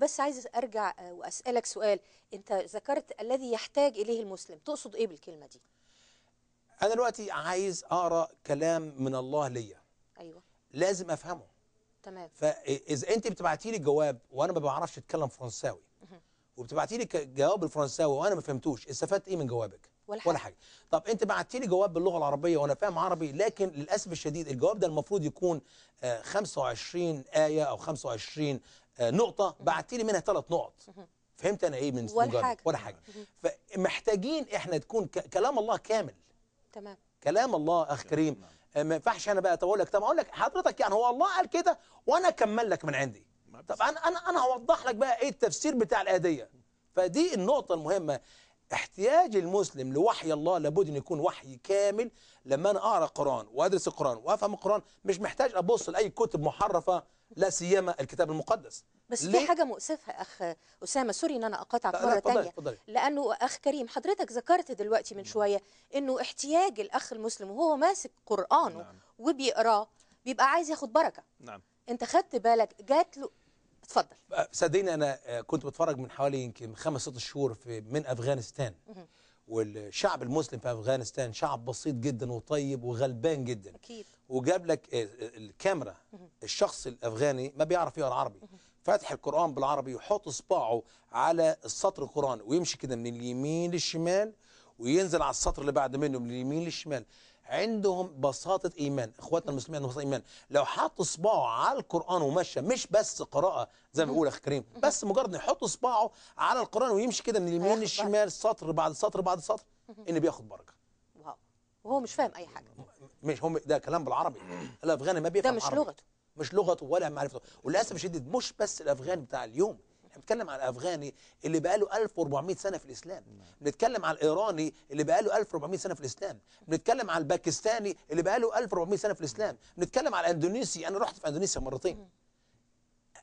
بس عايز أرجع آه، وأسألك سؤال. أنت ذكرت الذي يحتاج إليه المسلم. تقصد إيه بالكلمة دي؟ أنا دلوقتي عايز أقرأ كلام من الله ليا. أيوه. لازم أفهمه. تمام. فاذا أنت بتبعتي لي جواب وأنا ما بعرفش أتكلم فرنساوي وبتبعتي لي جواب بالفرنساوي وأنا ما فهمتوش استفدت إيه من جوابك؟ ولا ولا حاجة. حاجة. طب أنت بعتي لي جواب باللغة العربية وأنا فاهم عربي لكن للأسف الشديد الجواب ده المفروض يكون آه، 25 آية أو 25 آه، نقطة بعتي لي منها ثلاث نقط. فهمت أنا إيه من ولا جوابك؟ حاجة. ولا حاجة. فمحتاجين إحنا تكون ك- كلام الله كامل. تمام. كلام الله أخ كريم. آه، ما ينفعش أنا بقى أقول لك طب أقول لك حضرتك يعني هو الله قال كده وأنا أكمل لك من عندي. طب أنا أنا أنا هوضح لك بقى إيه التفسير بتاع الآية فدي النقطة المهمة. احتياج المسلم لوحي الله لابد أن يكون وحي كامل لما أنا أقرأ القرآن وأدرس القرآن وأفهم القرآن مش محتاج أبص لأي كتب محرفة لا سيما الكتاب المقدس بس؟ في حاجة مؤسفة أخ أسامة سوري إن أنا أقاطعك مرة اتفضلي. لأنه أخ كريم حضرتك ذكرت دلوقتي من شوية إنه احتياج الأخ المسلم وهو ماسك قرآنه نعم. وبيقرأه بيبقى عايز ياخد بركة نعم أنت خدت بالك جات له اتفضل. آه، صدقني أنا آه، كنت بتفرج من حوالي يمكن خمس ست شهور في من أفغانستان. والشعب المسلم في أفغانستان شعب بسيط جدا وطيب وغلبان جدا. أكيد. وجاب لك آه، الكاميرا. الشخص الأفغاني ما بيعرف يقرأ عربي. فاتح القرآن بالعربي ويحط صباعه على السطر القراني ويمشي كده من اليمين للشمال وينزل على السطر اللي بعد منه من اليمين للشمال. عندهم بساطة إيمان. إخواتنا المسلمين عندهم بساطة إيمان. لو حط صباعه على القرآن ومشى مش بس قراءة زي ما بيقول أخ كريم بس مجرد يحط صباعه على القرآن ويمشي كده من اليمين للشمال سطر بعد سطر بعد سطر إن بياخد بركة. واو. وهو مش فاهم أي حاجة. مش هم ده كلام بالعربي. الأفغاني ما بيفهم مش عربي. لغته. مش لغته ولا معرفته. وللأسف الشديد مش بس الافغاني بتاع اليوم. بنتكلم على الأفغاني اللي بقاله 1400 سنة في الإسلام. بنتكلم على الإيراني اللي بقاله 1400 سنة في الإسلام. بنتكلم على الباكستاني اللي بقاله 1400 سنة في الإسلام. بنتكلم على الاندونيسي أنا رحت في إندونيسيا مرتين.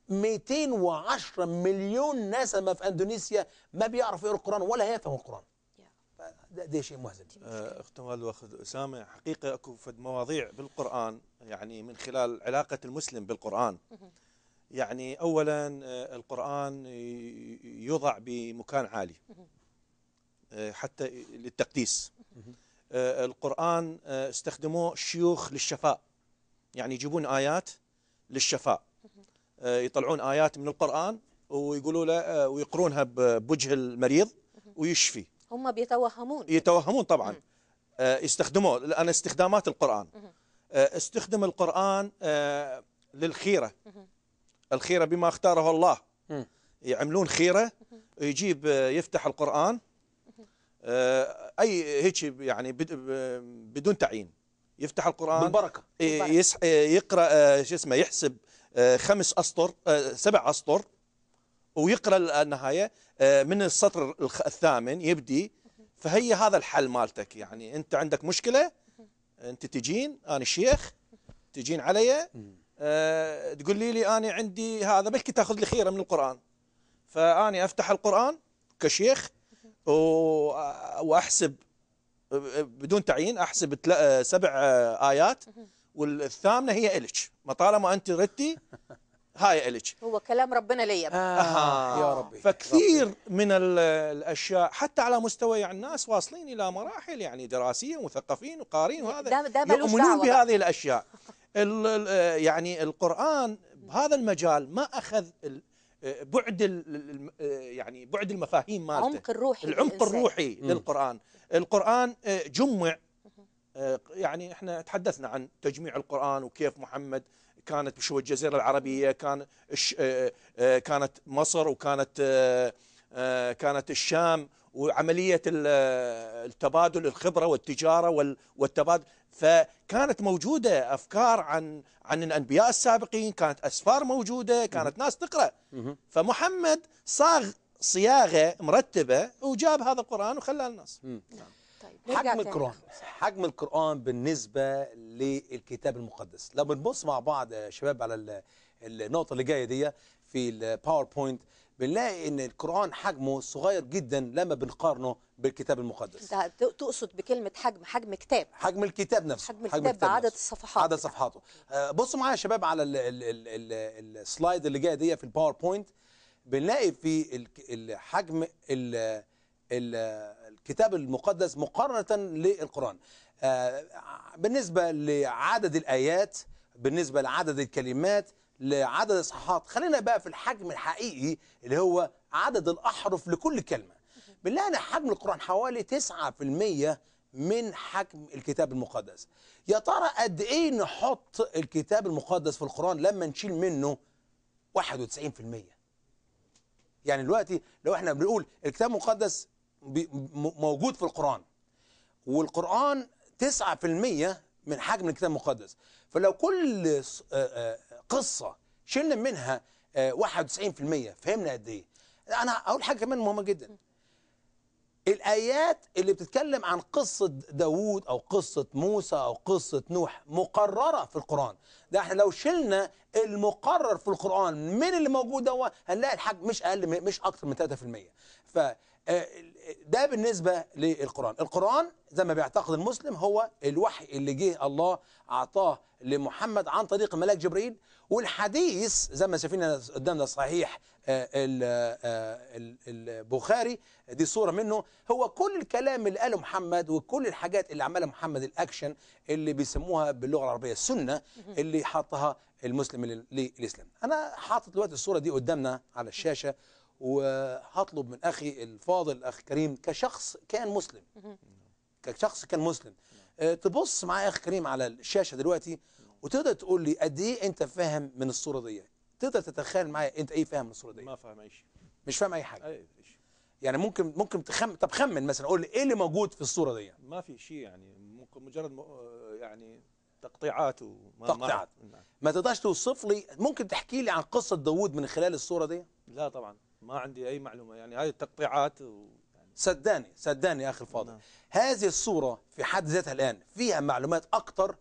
210 مليون نسمه في إندونيسيا ما بيعرفوا يقروا القرآن ولا يفهموا القرآن. يا. ده, ده شيء محزن آه، اخت نوال واخ أسامة حقيقة أكو فد مواضيع بالقرآن يعني من خلال علاقة المسلم بالقرآن. يعني اولا آه، القرآن يوضع بمكان عالي آه، حتى للتقديس. آه، القرآن استخدموه الشيوخ للشفاء. يعني يجيبون آيات للشفاء. يطلعون آيات من القرآن ويقولوا له ويقرونها بوجه المريض ويشفي. هم بيتوهمون. يتوهمون طبعا. يستخدموه لأن استخدامات القرآن. استخدم القرآن للخيرة. الخيرة بما اختاره الله. يعملون خيرة يجيب يفتح القرآن آه، أي هيك يعني بدون تعيين. يفتح القرآن بالبركة. يس- إيه، يقرأ آه، شو اسمه يحسب آه، خمس أسطر آه، سبع أسطر ويقرأ النهاية آه، من السطر الثامن يبدي. فهي هذا الحل مالتك. يعني أنت عندك مشكلة أنت تجين أنا الشيخ تجين علي آه، تقول لي لي أنا عندي هذا بلكي تاخذ لي خيرة من القرآن. فاني أفتح القرآن كشيخ وأحسب بدون تعيين أحسب تلا- سبع آيات. والثامنة هي الك ما طالما أنت ردتي هاي الك هو كلام ربنا ليا. بقى. آه يا ربي فكثير من ال- الأشياء حتى على مستوى يعني الناس واصلين إلى مراحل يعني دراسيه ومثقفين وقارين وهذا. ده- ده ملوش يؤمنون. بهذه الأشياء. ال- ال- يعني القرآن بهذا المجال ما أخذ ال- بعد ال- ال- يعني بعد المفاهيم مالته. عمق الروحي العمق للإنسان. الروحي للقرآن. القرآن آه، جمع آه، يعني إحنا تحدثنا عن تجميع القرآن وكيف محمد كانت بشو الجزيرة العربية كان آه، آه، كانت مصر وكانت آه، آه، كانت الشام. آه، التبادل الخبرة والتجارة وال- والتبادل. فكانت موجودة أفكار عن عن الأنبياء السابقين كانت أسفار موجودة كانت ناس تقرأ. فمحمد صاغ صياغة مرتبة وجاب هذا القرآن وخلاه الناس. طيب نرجع حجم. القرآن. حجم القرآن بالنسبة للكتاب المقدس. لو بنبص مع بعض شباب على ال- النقطة اللي جاية دي في الباوربوينت بنلاقي إن القرآن حجمه صغير جدا لما بنقارنه بالكتاب المقدس ت- تقصد بكلمة حجم حجم كتاب حجم الكتاب نفسه حجم الكتاب بعدد نفسه. الصفحات عدد بتاعته. صفحاته آه، بصوا معايا يا شباب على ال- ال- ال- ال- ال slide اللي جاية دي في ال PowerPoint بنلاقي في ال- الكتاب المقدس مقارنة للقرآن آه، بالنسبة لعدد الآيات بالنسبة لعدد الكلمات لعدد الاصحاحات خلينا بقى في الحجم الحقيقي اللي هو عدد الأحرف لكل كلمة. بنلاقي إن حجم القرآن حوالي 9% من حجم الكتاب المقدس. يا ترى قد إيه نحط الكتاب المقدس في القرآن لما نشيل منه 91% يعني دلوقتي لو إحنا بنقول الكتاب المقدس موجود في القرآن والقرآن 9% من حجم الكتاب المقدس. فلو كل آه، آه، قصة شلنا منها آه، 91% فهمنا قد إيه. أنا أقول حاجة كمان مهمة جدا. الآيات اللي بتتكلم عن قصة داوود أو قصة موسى أو قصة نوح مقررة في القرآن. ده إحنا لو شلنا المقرر في القرآن من اللي موجود ده هنلاقي الحجم مش أقل مش أكتر من 3% ف آه، ده بالنسبة للقرآن. القرآن زي ما بيعتقد المسلم هو الوحي اللي جه الله أعطاه لمحمد عن طريق الملاك جبريل. والحديث زي ما شايفين قدامنا صحيح آه، آه، ال- البخاري دي صورة منه. هو كل الكلام اللي قاله محمد وكل الحاجات اللي عملها محمد الأكشن اللي بيسموها باللغة العربية السنة اللي حطها المسلم لل- للإسلام. أنا حاطط دلوقتي الصورة دي قدامنا على الشاشة. وهطلب من أخي الفاضل الأخ كريم كشخص كان مسلم. كشخص كان مسلم. آه، تبص معايا يا أخي كريم على الشاشة دلوقتي وتقدر تقول لي قد إيه أنت فاهم من الصورة دي تقدر تتخيل معايا أنت إيه فاهم من الصورة دي ما فاهم أي شيء. مش فاهم أي حاجة. أي شيء. يعني ممكن ممكن تخمن طب خمن مثلا قول لي إيه اللي موجود في الصورة دي ما في شيء يعني ممكن مجرد م... يعني تقطيعات وما تقطيعات. ما نعم. ما تقدرش توصف لي ممكن تحكي لي عن قصة داوود من خلال الصورة دي لا طبعا. ما عندي أي معلومة يعني هاي التقطيعات و... يعني صدقني صدقني يا أخي الفاضل نعم. هذه الصورة في حد ذاتها الآن فيها معلومات أكتر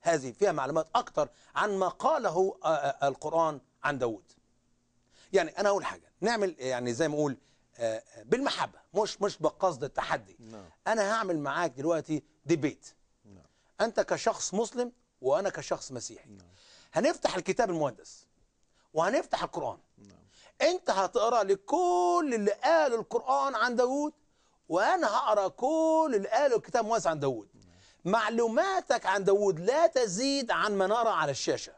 هذه فيها معلومات أكتر عن ما قاله آه، آه، القرآن عن داوود يعني أنا أقول حاجة نعمل يعني زي ما أقول آه، بالمحبة مش مش بقصد التحدي نعم. أنا هعمل معاك دلوقتي ديبيت نعم. أنت كشخص مسلم وأنا كشخص مسيحي نعم. هنفتح الكتاب المقدس وهنفتح القرآن نعم. انت هتقرأ لي كل اللي قاله القرآن عن داوود وأنا هقرأ كل اللي قاله الكتاب المقدس عن داوود. معلوماتك عن داوود لا تزيد عن ما نرى على الشاشة.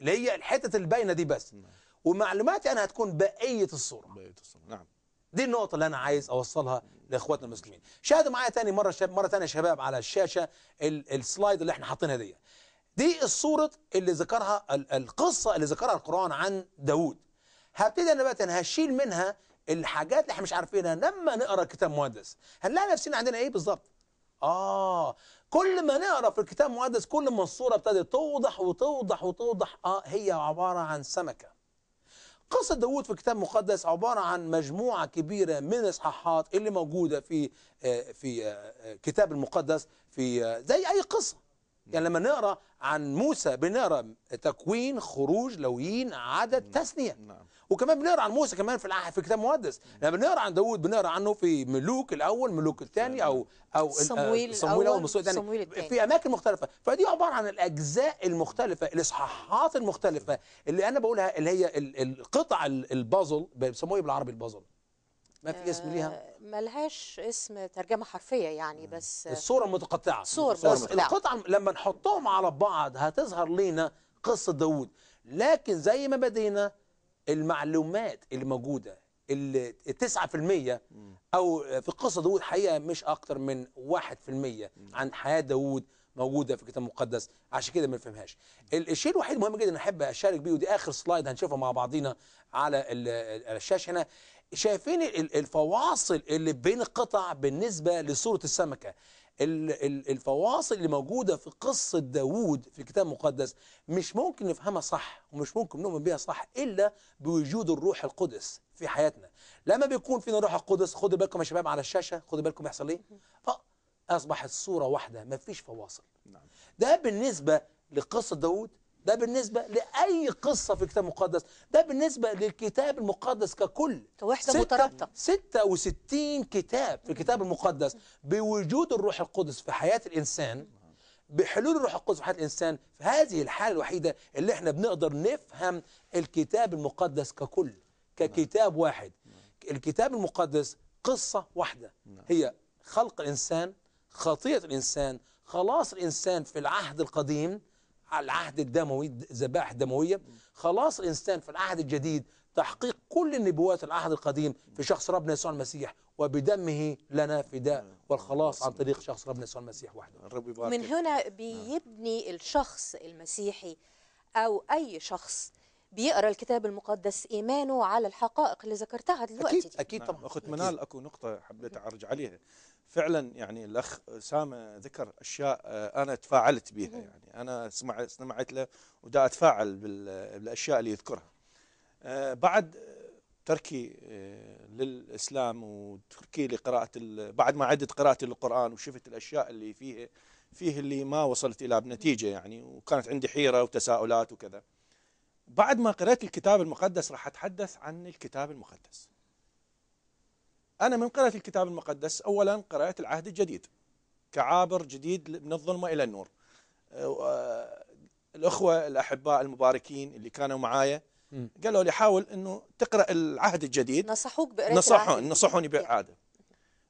اللي هي الحتة الباينة دي بس. نعم. ومعلوماتي أنا هتكون بقية الصورة. بيت الصلاة. نعم. دي النقطة اللي أنا عايز أوصلها لإخواتنا المسلمين. شاهدوا معايا تاني مرة شاب مرة تانية يا شباب على الشاشة ال- السلايد اللي إحنا حاطينها دي دي الصورة اللي ذكرها ال- القصة اللي ذكرها القرآن عن داوود. هبتدي أنا بقى هشيل منها الحاجات اللي إحنا مش عارفينها. لما نقرأ الكتاب المقدس هنلاقي نفسنا عندنا إيه بالظبط؟ آه كل ما نقرأ في الكتاب المقدس كل ما الصورة ابتدت توضح وتوضح وتوضح. آه هي عبارة عن سمكة. قصة داوود في الكتاب المقدس عبارة عن مجموعة كبيرة من الإصحاحات اللي موجودة في آه، في آه، آه، كتاب المقدس في زي أي قصة. يعني لما نقرأ عن موسى بنقرأ تكوين خروج لويين عدد تثنية نعم. وكمان بنقرا عن موسى كمان في في الكتاب المقدس. لما بنقرا عن داوود بنقرا عنه في ملوك الأول ملوك الثاني أو أو ال- صمويل آه، صمويل الأول الأول، صمويل الثاني. في أماكن مختلفة. فدي عبارة عن الأجزاء المختلفة الإصحاحات المختلفة اللي أنا بقولها اللي هي ال- القطع ال- البازل بيسموه إيه بالعربي البازل؟ ما في اسم ليها؟ آه، ملهاش اسم ترجمة حرفية يعني بس آه، الصورة المتقطعة صور بس. القطعة لما نحطهم على بعض هتظهر لنا قصة داوود. لكن زي ما بدينا المعلومات اللي موجودة ال 9% أو في قصة داوود حقيقة مش أكتر من 1% عن حياة داوود موجودة في الكتاب المقدس. عشان كده ما نفهمهاش. ال- الشيء الوحيد مهم جدا أحب أشارك بيه ودي آخر سلايد هنشوفها مع بعضينا على ال- على الشاشة هنا. شايفين ال- الفواصل اللي بين القطع بالنسبة لصورة السمكة. ال- ال- الفواصل اللي موجودة في قصة داوود في الكتاب المقدس مش ممكن نفهمها صح ومش ممكن نؤمن بيها صح إلا بوجود الروح القدس في حياتنا. لما بيكون فينا روح القدس خدوا بالكم يا شباب على الشاشة خدوا بالكم يحصل إيه؟ آه أصبحت صورة واحدة مفيش فواصل. نعم. ده بالنسبة لقصة داود ده بالنسبة لأي قصة في الكتاب المقدس ده بالنسبة للكتاب المقدس ككل كوحدة ستة- مترابطة. 66 كتاب في الكتاب المقدس بوجود الروح القدس في حياة الإنسان بحلول الروح القدس في حياة الإنسان في هذه الحالة الوحيدة اللي إحنا بنقدر نفهم الكتاب المقدس ككل ككتاب واحد الكتاب المقدس قصة واحدة هي خلق الإنسان خطية الإنسان خلاص الإنسان في العهد القديم على العهد الدموي ذبائح دموية خلاص الإنسان في العهد الجديد تحقيق كل النبوات العهد القديم في شخص ربنا يسوع المسيح وبدمه لنا فداء والخلاص عن طريق شخص ربنا يسوع المسيح وحده. من هنا بيبني الشخص المسيحي أو أي شخص بيقرأ الكتاب المقدس إيمانه على الحقائق اللي ذكرتها دلوقتي أكيد دي. أكيد نعم. طبعا أخت أكيد. منال أكو نقطة حبيت أعرج عليها. فعلا يعني الأخ أسامة ذكر أشياء آه، أنا تفاعلت بها يعني. أنا سمعت سمعت له ودا أتفاعل بال- بالأشياء اللي يذكرها. آه، بعد تركي آه، للإسلام وتركي لقراءة ال- بعد ما عدت قراءتي للقرآن وشفت الأشياء اللي فيه فيه اللي ما وصلت إلى بنتيجة يعني وكانت عندي حيرة وتساؤلات وكذا. بعد ما قرأت الكتاب المقدس راح أتحدث عن الكتاب المقدس. أنا من قرأت الكتاب المقدس أولا قرأت العهد الجديد كعابر جديد من الظلمة إلى النور. آه، الأخوة الأحباء المباركين اللي كانوا معايا. قالوا لي حاول أنه تقرأ العهد الجديد. نصحوك بقرايه نصحون العهد. نصحوني بإعادة.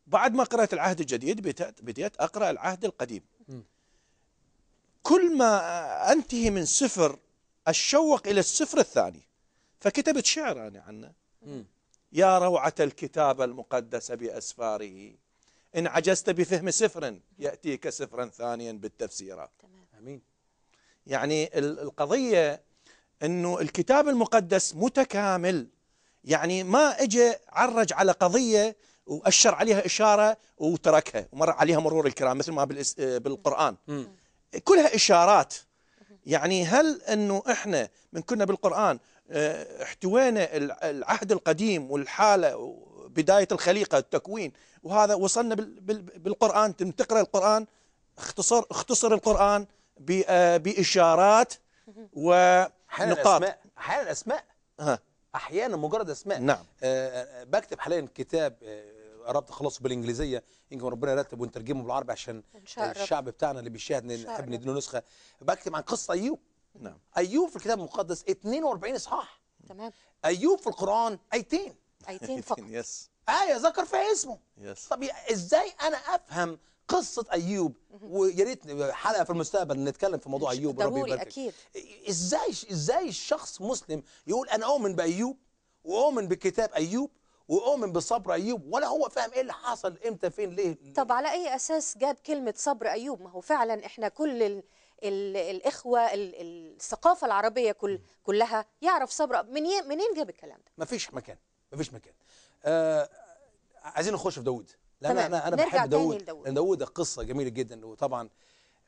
بعد ما قرأت العهد الجديد بديت أقرأ العهد القديم. كل ما أنتهي من سفر أتشوق إلى السفر الثاني. فكتبت شعر أنا عنه. يا روعة الكتاب المقدس بأسفاره إن عجزت بفهم سفر يأتيك سفرا ثانيا بالتفسيرات تمام. آمين. يعني ال- القضية أنه الكتاب المقدس متكامل. يعني ما اجى عرج على قضية وأشر عليها إشارة وتركها ومر عليها مرور الكرام مثل ما بالقرآن. كلها إشارات. يعني هل أنه إحنا من كنا بالقرآن آه، احتوينا الع- العهد القديم والحالة وبداية الخليقة التكوين وهذا وصلنا بال- بال- بالقرآن تقرأ القرآن اختصر اختصر القرآن ب- آه، بإشارات أحيانا ونقاط أسماء أحيانا أسماء. ها أحيانا مجرد أسماء. نعم. آه، بكتب حاليا كتاب قربت أخلصه بالإنجليزية. يمكن ربنا يرتب ونترجمه بالعربي عشان الشعب بتاعنا اللي بيشاهد نحب. نديله نسخة. بكتب عن قصة أيوب. نعم. أيوب في الكتاب المقدس 42 إصحاح. تمام. أيوب في القرآن أيتين. أيتين فقط. يس آية ذكر فيها اسمه. يس طب إزاي أنا أفهم قصة أيوب؟ ويا ريت حلقة في المستقبل نتكلم في موضوع أيوب ضروري أكيد. إزاي إزاي الشخص مسلم يقول أنا أؤمن بأيوب وأؤمن بكتاب أيوب وأؤمن بصبر أيوب ولا هو فاهم إيه اللي حصل إمتى فين ليه طب على أي أساس جاب كلمة صبر أيوب؟ ما هو فعلا إحنا كل ال ال الإخوة ال الثقافة العربية كل كلها يعرف صبر. منين منين جاب الكلام ده؟ مفيش مكان مفيش مكان. آه عايزين نخش في داوود لأن. أنا أنا بحب داوود. لأن داوود قصة جميلة جدا وطبعا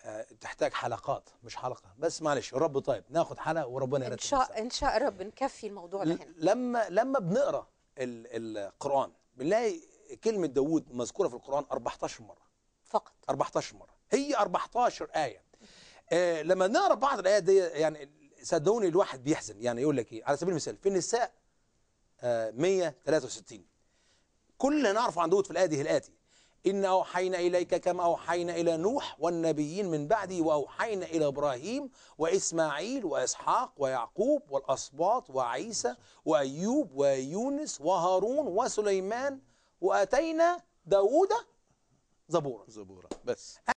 آه تحتاج حلقات مش حلقة. بس معلش الرب طيب ناخد حلقة وربنا إن يرتب شاء المسألة. إن شاء رب نكفي الموضوع ده هنا. لما لما بنقرأ ال- القرآن. بنلاقي كلمة داوود مذكورة في القرآن 14 مرة. فقط. 14 مرة. هي 14 آية. آه لما نقرأ بعض الآيات دي يعني صدقوني الواحد بيحزن. يعني يقول لك إيه؟ على سبيل المثال في النساء آه 163 كل اللي نعرفه عن داود في الآية دي الاتي إن أوحينا إليك كما أوحينا إلى نوح والنبيين من بعده وأوحينا إلى إبراهيم وإسماعيل وإسحاق ويعقوب والأسباط وعيسى وأيوب ويونس وهارون وسليمان وأتينا داود زبورا. زبورة بس.